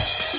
Bye.